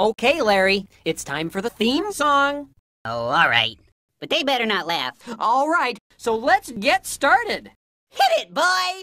Okay, Larry, it's time for the theme song. Oh, all right. But they better not laugh. All right, so let's get started. Hit it, boy!